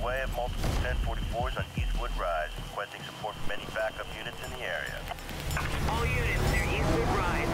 the way of multiple 1044s on Eastwood Rise, requesting support from any backup units in the area. All units near Eastwood Rise.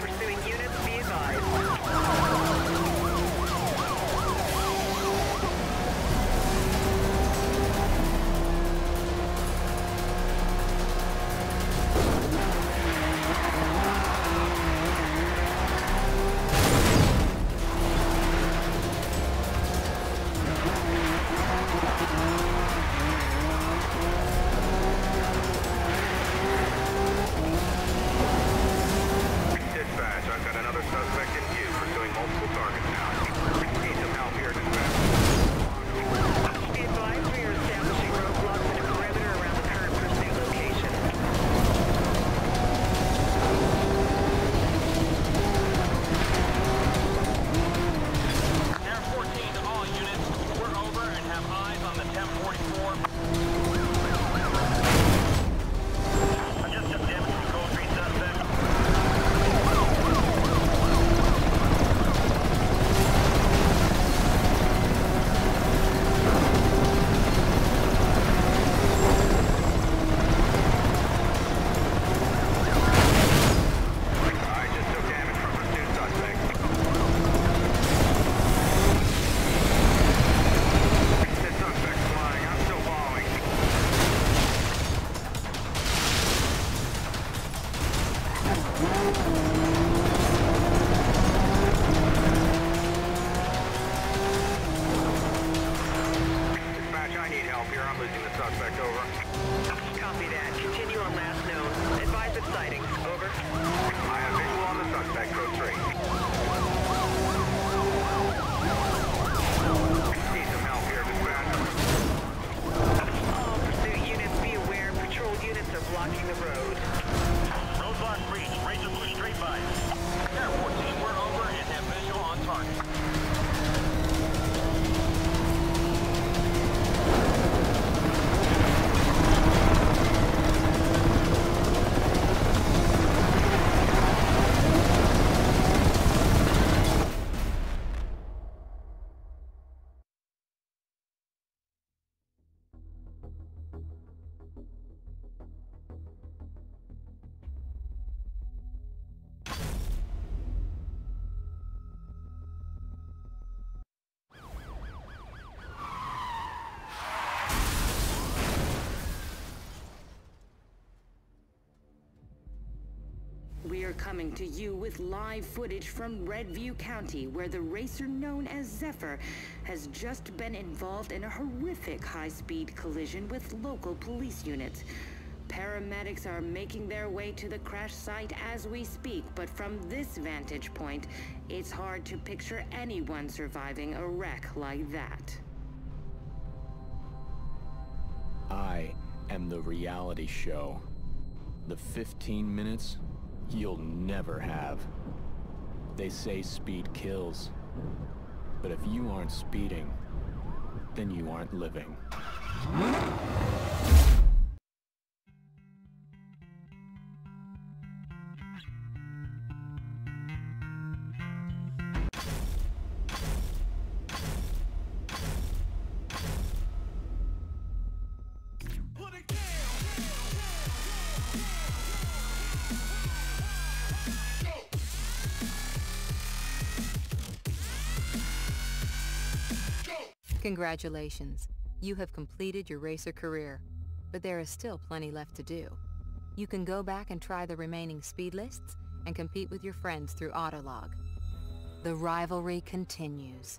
pursuing you. Are coming to you with live footage from Redview County, where the racer known as Zephyr has just been involved in a horrific high speed collision with local police units. Paramedics are making their way to the crash site as we speak, but from this vantage point, it's hard to picture anyone surviving a wreck like that. I am the reality show. The 15 minutes you'll never have. They say speed kills. But if you aren't speeding, then you aren't living. Congratulations. You have completed your racer career, but there is still plenty left to do. You can go back and try the remaining speed lists and compete with your friends through Autolog. The rivalry continues.